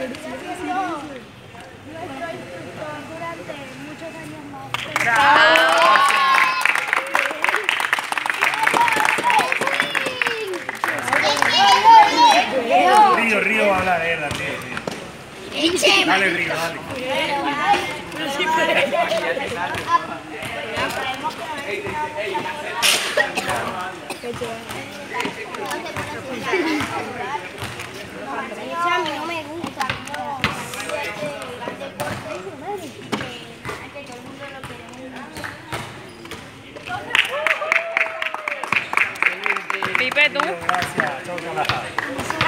durante muchos años más. Río, Río va a hablar de. Dale, Río, dale. Eso a mí no me gusta. Que todo el mundo lo quiere mucho. Pipe, tú. Gracias, chócala.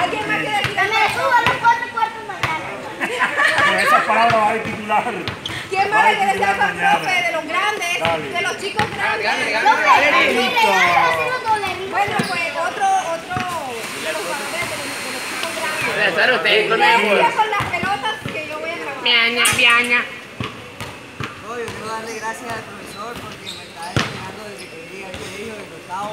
¿Alguien más quiere quitar? Me subo a los cuatro cuartos mañana. Con esas palabras va a titular. ¿Quién más le quiere decir Mañana. al profe de los grandes, Dale. de los chicos grandes? Bueno, pues otro, otro de los valores de los, de los chicos grandes. César, usted con las pelotas que yo voy a grabar. Piaña, piaña. No, yo quiero darle gracias al profesor porque me está enseñando desde que llegué al colegio, desde octavo.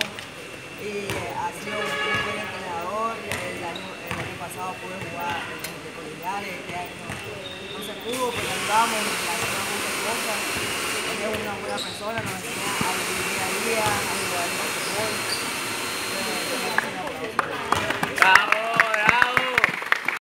Y eh, sido un buen entrenador. El año, el año pasado pude jugar en los colegiales, este año no se pudo, pero andamos, hacemos muchas cosas. Él es una buena persona, nos enseña a vivir día a día,